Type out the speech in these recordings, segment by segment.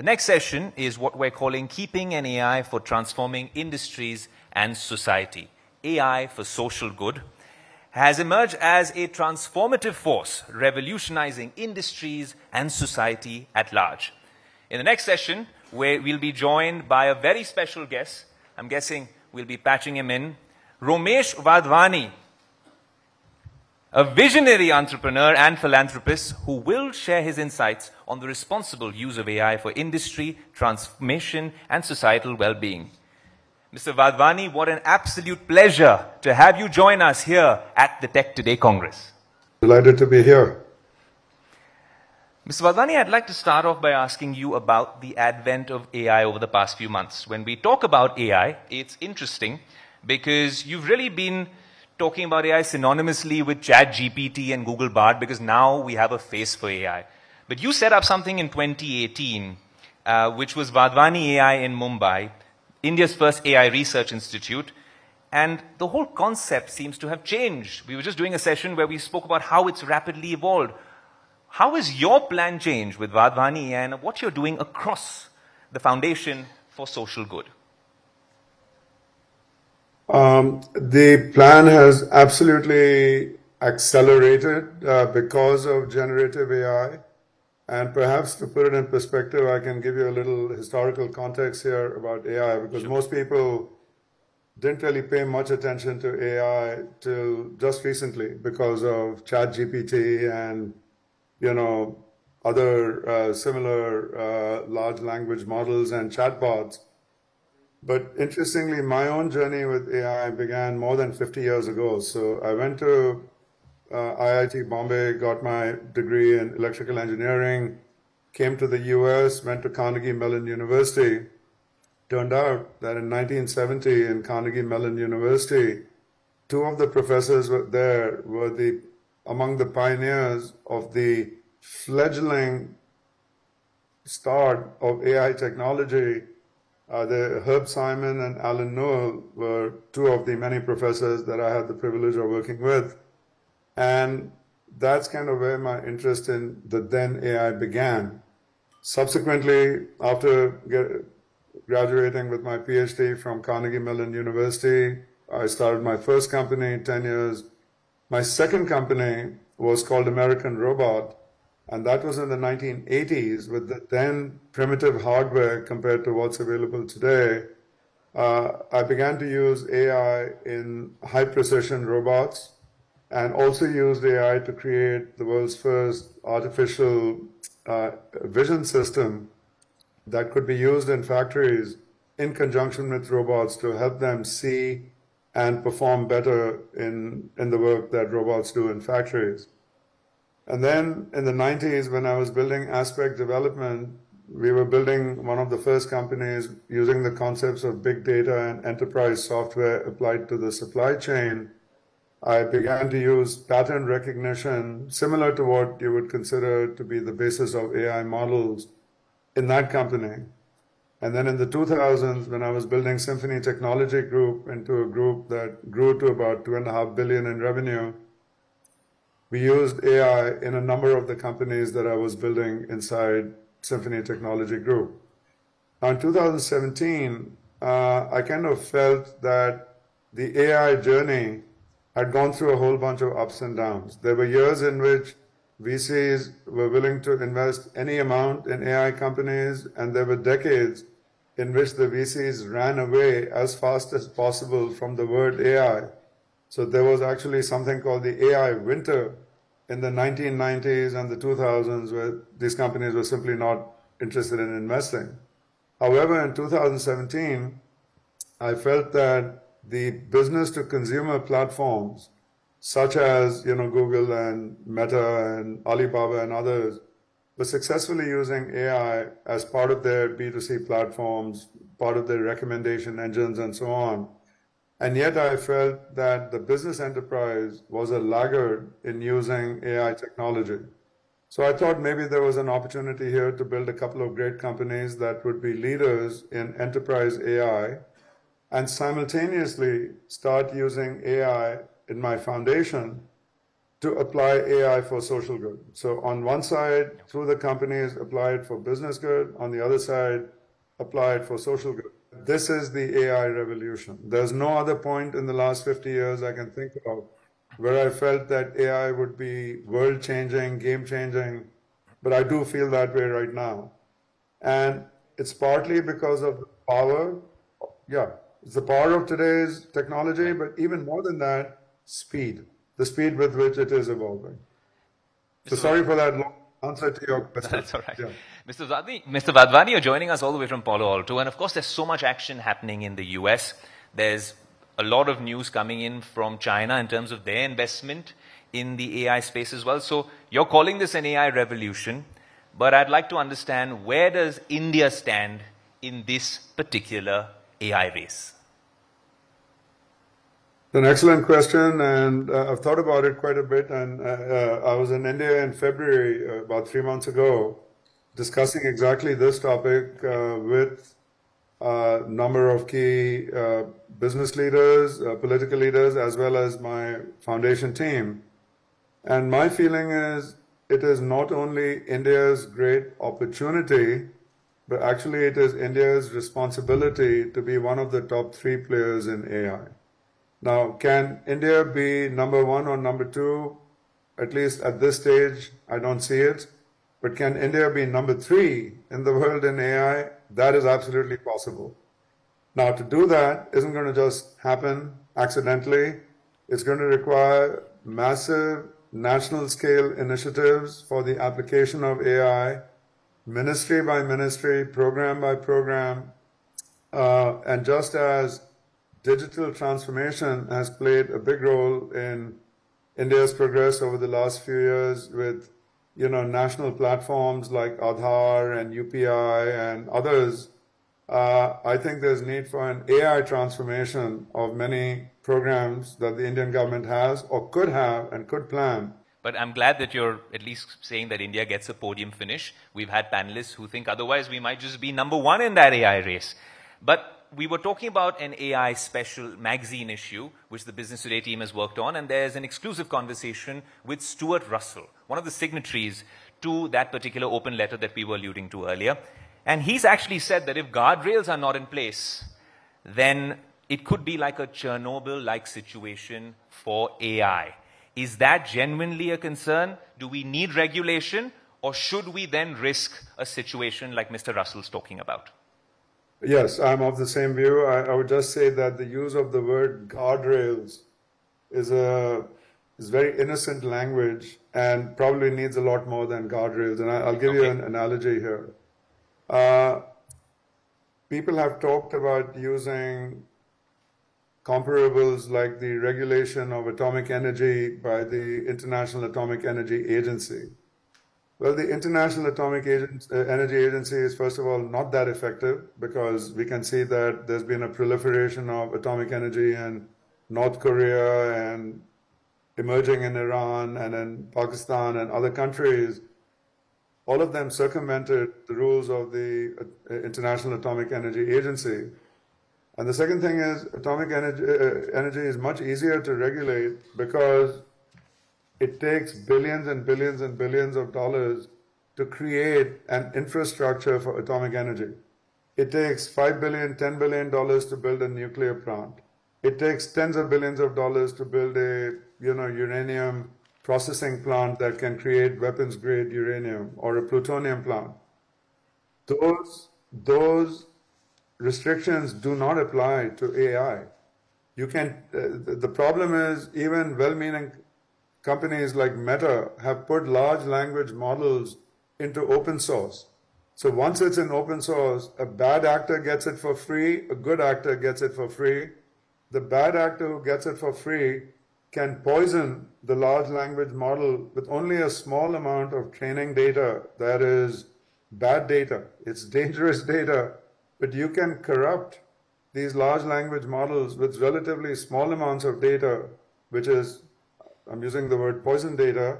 The next session is what we're calling Keeping an AI for Transforming Industries and Society. AI for Social Good has emerged as a transformative force, revolutionizing industries and society at large. In the next session, we'll be joined by a very special guest, I'm guessing we'll be patching him in, Romesh Wadhwani, a visionary entrepreneur and philanthropist who will share his insights on the responsible use of AI for industry, transformation, and societal well-being. Mr. Wadhwani, what an absolute pleasure to have you join us here at the Tech Today Congress. Delighted to be here. Mr. Wadhwani, I'd like to start off by asking you about the advent of AI over the past few months. When we talk about AI, it's interesting because you've really been talking about AI synonymously with ChatGPT and Google Bard because now we have a face for AI. But you set up something in 2018, uh, which was Wadhwani AI in Mumbai, India's first AI research institute. And the whole concept seems to have changed. We were just doing a session where we spoke about how it's rapidly evolved. How has your plan changed with Wadhwani and what you're doing across the Foundation for Social Good? Um, the plan has absolutely accelerated uh, because of generative AI. And perhaps to put it in perspective, I can give you a little historical context here about AI because sure. most people didn't really pay much attention to AI till just recently because of ChatGPT and you know other uh, similar uh, large language models and chatbots. But interestingly, my own journey with AI began more than 50 years ago. So I went to uh, IIT Bombay, got my degree in electrical engineering, came to the US, went to Carnegie Mellon University. Turned out that in 1970 in Carnegie Mellon University, two of the professors there were the among the pioneers of the fledgling start of AI technology. Uh, the Herb Simon and Allen Newell were two of the many professors that I had the privilege of working with. And that's kind of where my interest in the then AI began. Subsequently, after get, graduating with my PhD from Carnegie Mellon University, I started my first company in 10 years. My second company was called American Robot, and that was in the 1980s with the then primitive hardware compared to what's available today. Uh, I began to use AI in high precision robots and also used AI to create the world's first artificial uh, vision system that could be used in factories in conjunction with robots to help them see and perform better in, in the work that robots do in factories. And then in the 90s, when I was building aspect development, we were building one of the first companies using the concepts of big data and enterprise software applied to the supply chain I began to use pattern recognition, similar to what you would consider to be the basis of AI models in that company. And then in the 2000s, when I was building Symphony Technology Group into a group that grew to about two and a half billion in revenue, we used AI in a number of the companies that I was building inside Symphony Technology Group. Now in 2017, uh, I kind of felt that the AI journey had gone through a whole bunch of ups and downs. There were years in which VCs were willing to invest any amount in AI companies, and there were decades in which the VCs ran away as fast as possible from the word AI. So there was actually something called the AI winter in the 1990s and the 2000s where these companies were simply not interested in investing. However, in 2017, I felt that the business to consumer platforms such as you know Google and Meta and Alibaba and others were successfully using AI as part of their B2C platforms, part of their recommendation engines and so on. And yet I felt that the business enterprise was a laggard in using AI technology. So I thought maybe there was an opportunity here to build a couple of great companies that would be leaders in enterprise AI and simultaneously start using AI in my foundation to apply AI for social good. So on one side, through the companies, apply it for business good. On the other side, apply it for social good. This is the AI revolution. There's no other point in the last 50 years I can think of where I felt that AI would be world changing, game changing, but I do feel that way right now. And it's partly because of the power, yeah, it's the power of today's technology, but even more than that, speed, the speed with which it is evolving. So sorry for that long answer to your question. That's all right. Yeah. Mr. Wadhwani, Mr. Wadhwani, you're joining us all the way from Palo Alto. And of course, there's so much action happening in the US. There's a lot of news coming in from China in terms of their investment in the AI space as well. So you're calling this an AI revolution, but I'd like to understand where does India stand in this particular AI race? An excellent question, and uh, I've thought about it quite a bit. And uh, uh, I was in India in February, uh, about three months ago, discussing exactly this topic uh, with a number of key business leaders, political leaders, as well as my foundation team. And my feeling is it is not only India's great opportunity, but actually it is India's responsibility to be one of the top three players in AI. Now, can India be number one or number two? At least at this stage, I don't see it. But can India be number three in the world in AI? That is absolutely possible. Now, to do that isn't going to just happen accidentally. It's going to require massive national scale initiatives for the application of AI, ministry by ministry, program by program. Uh, and just as digital transformation has played a big role in India's progress over the last few years with you know national platforms like Aadhaar and UPI and others. Uh, I think there's need for an AI transformation of many programs that the Indian government has or could have and could plan. But I'm glad that you're at least saying that India gets a podium finish. We've had panelists who think otherwise we might just be number one in that AI race. But we were talking about an AI special magazine issue, which the Business Today team has worked on, and there's an exclusive conversation with Stuart Russell, one of the signatories to that particular open letter that we were alluding to earlier. And he's actually said that if guardrails are not in place, then it could be like a Chernobyl like situation for AI. Is that genuinely a concern? Do we need regulation? Or should we then risk a situation like Mr. Russell's talking about? Yes, I'm of the same view. I, I, would just say that the use of the word guardrails is a is very innocent language and probably needs a lot more than guardrails. And I, will give okay. you an analogy here. Uh, people have talked about using comparables like the regulation of atomic energy by the International Atomic Energy Agency. Well, the International Atomic uh, Energy Agency is, first of all, not that effective because we can see that there's been a proliferation of atomic energy in North Korea and emerging in Iran and in Pakistan and other countries. All of them circumvented the rules of the uh, International Atomic Energy Agency. And the second thing is, atomic energy, uh, energy is much easier to regulate because it takes billions and billions and billions of dollars to create an infrastructure for atomic energy. It takes $5 billion, $10 billion to build a nuclear plant. It takes tens of billions of dollars to build a, you know, uranium processing plant that can create weapons grade uranium or a plutonium plant. Those, those restrictions do not apply to AI. You can, uh, the problem is even well-meaning companies like Meta have put large language models into open source. So once it's in open source, a bad actor gets it for free, a good actor gets it for free. The bad actor who gets it for free can poison the large language model with only a small amount of training data that is bad data. It's dangerous data, but you can corrupt these large language models with relatively small amounts of data, which is I'm using the word poison data,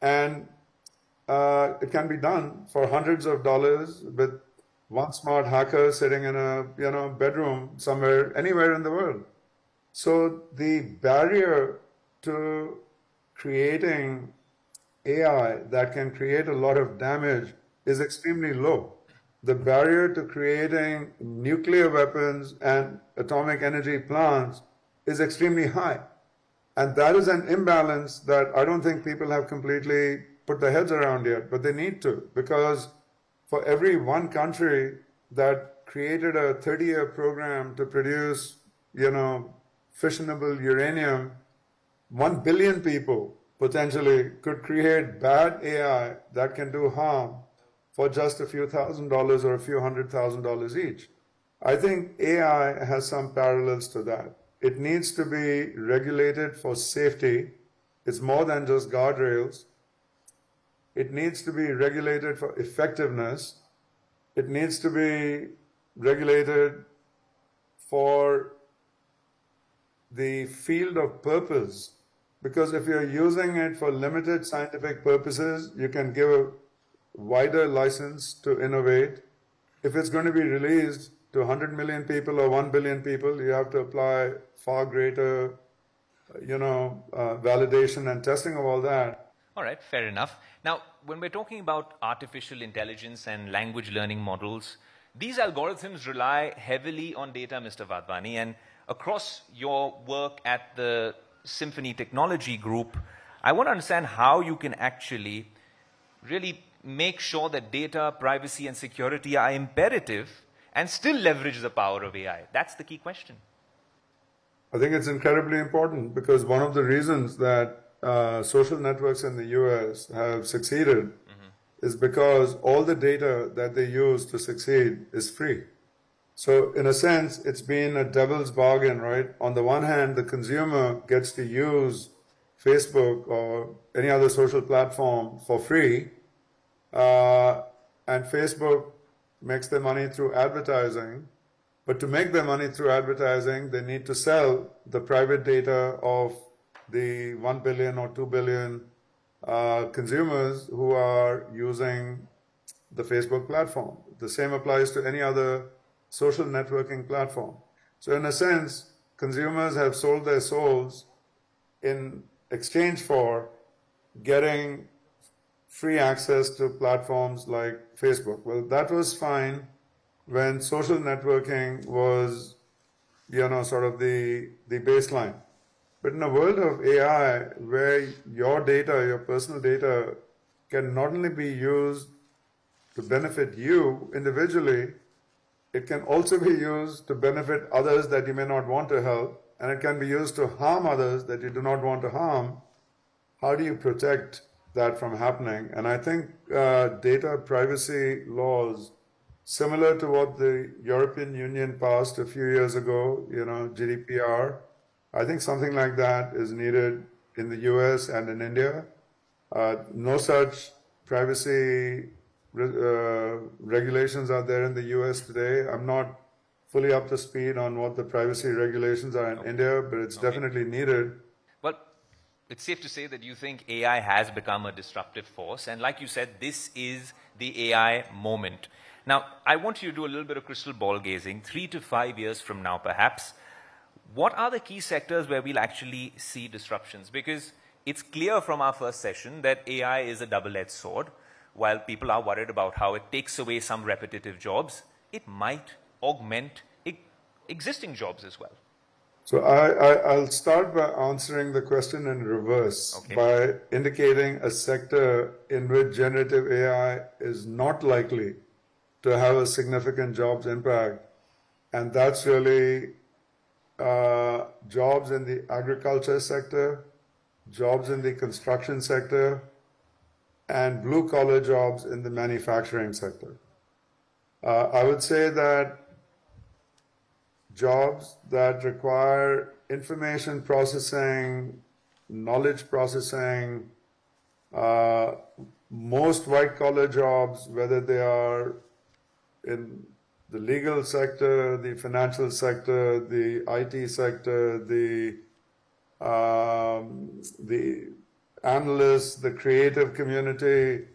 and uh, it can be done for hundreds of dollars with one smart hacker sitting in a you know bedroom somewhere, anywhere in the world. So the barrier to creating AI that can create a lot of damage is extremely low. The barrier to creating nuclear weapons and atomic energy plants is extremely high. And that is an imbalance that I don't think people have completely put their heads around yet, but they need to because for every one country that created a 30 year program to produce, you know, fissionable uranium, 1 billion people potentially could create bad AI that can do harm for just a few thousand dollars or a few hundred thousand dollars each. I think AI has some parallels to that. It needs to be regulated for safety. It's more than just guardrails. It needs to be regulated for effectiveness. It needs to be regulated for the field of purpose. Because if you're using it for limited scientific purposes, you can give a wider license to innovate. If it's going to be released to 100 million people or 1 billion people, you have to apply far greater, you know, uh, validation and testing of all that. All right, fair enough. Now, when we're talking about artificial intelligence and language learning models, these algorithms rely heavily on data, Mr. Wadhwani, and across your work at the Symphony Technology Group, I want to understand how you can actually really make sure that data, privacy, and security are imperative and still leverage the power of AI? That's the key question. I think it's incredibly important because one of the reasons that uh, social networks in the US have succeeded mm-hmm. is because all the data that they use to succeed is free. So, in a sense, it's been a devil's bargain, right? On the one hand, the consumer gets to use Facebook or any other social platform for free, uh, and Facebook makes their money through advertising. But to make their money through advertising, they need to sell the private data of the 1 billion or 2 billion uh, consumers who are using the Facebook platform. The same applies to any other social networking platform. So, in a sense, consumers have sold their souls in exchange for getting free access to platforms like Facebook. Well, that was fine when social networking was, you know, sort of the, the baseline. But in a world of AI, where your data, your personal data, can not only be used to benefit you individually, it can also be used to benefit others that you may not want to help, and it can be used to harm others that you do not want to harm. How do you protect that from happening? And I think uh, data privacy laws, similar to what the European Union passed a few years ago, you know, GDPR, I think something like that is needed in the US and in India. Uh, no such privacy uh, regulations are there in the US today. I'm not fully up to speed on what the privacy regulations are in okay. India, but it's okay. definitely needed. It's safe to say that you think AI has become a disruptive force. And like you said, this is the AI moment. Now, I want you to do a little bit of crystal ball gazing, three to five years from now, perhaps. What are the key sectors where we'll actually see disruptions? Because it's clear from our first session that AI is a double edged sword while people are worried about how it takes away some repetitive jobs, it might augment existing jobs as well. So I, will start by answering the question in reverse okay. by indicating a sector in which generative AI is not likely to have a significant jobs impact, and that's really uh, jobs in the agriculture sector, jobs in the construction sector, and blue collar jobs in the manufacturing sector. Uh, I would say that jobs that require information processing, knowledge processing, uh, most white collar jobs, whether they are in the legal sector, the financial sector, the IT sector, the um, the analysts, the creative community,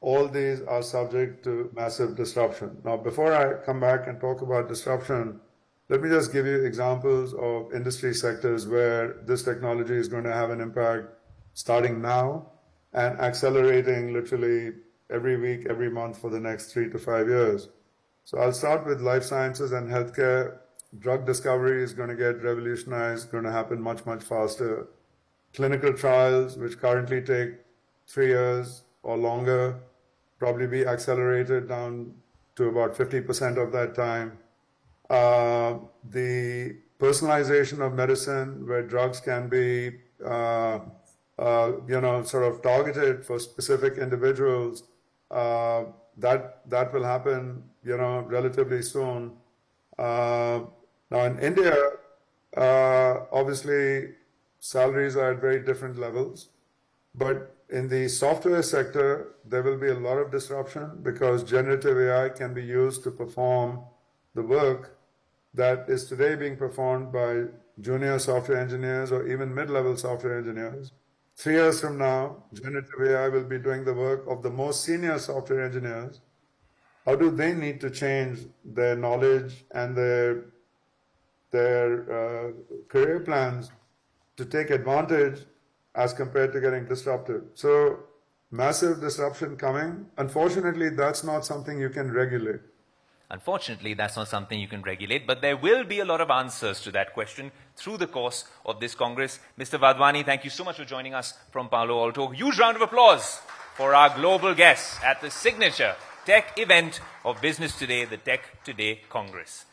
all these are subject to massive disruption. Now, before I come back and talk about disruption, let me just give you examples of industry sectors where this technology is going to have an impact starting now and accelerating literally every week, every month for the next three to five years. So I'll start with life sciences and healthcare. Drug discovery is going to get revolutionized, going to happen much, much faster. Clinical trials, which currently take three years or longer, probably be accelerated down to about 50% of that time. Uh, the personalization of medicine, where drugs can be, uh, uh, you know, sort of targeted for specific individuals, uh, that that will happen, you know, relatively soon. Uh, now in India, obviously, salaries are at very different levels, but in the software sector, there will be a lot of disruption because generative AI can be used to perform the work that is today being performed by junior software engineers or even mid-level software engineers. Three years from now, generative AI will be doing the work of the most senior software engineers. How do they need to change their knowledge and their their uh, career plans to take advantage as compared to getting disrupted? So massive disruption coming. Unfortunately, that's not something you can regulate. Unfortunately, that's not something you can regulate, but there will be a lot of answers to that question through the course of this Congress. Mr. Wadhwani, thank you so much for joining us from Palo Alto. Huge round of applause for our global guests at the signature tech event of Business Today, the Tech Today Congress.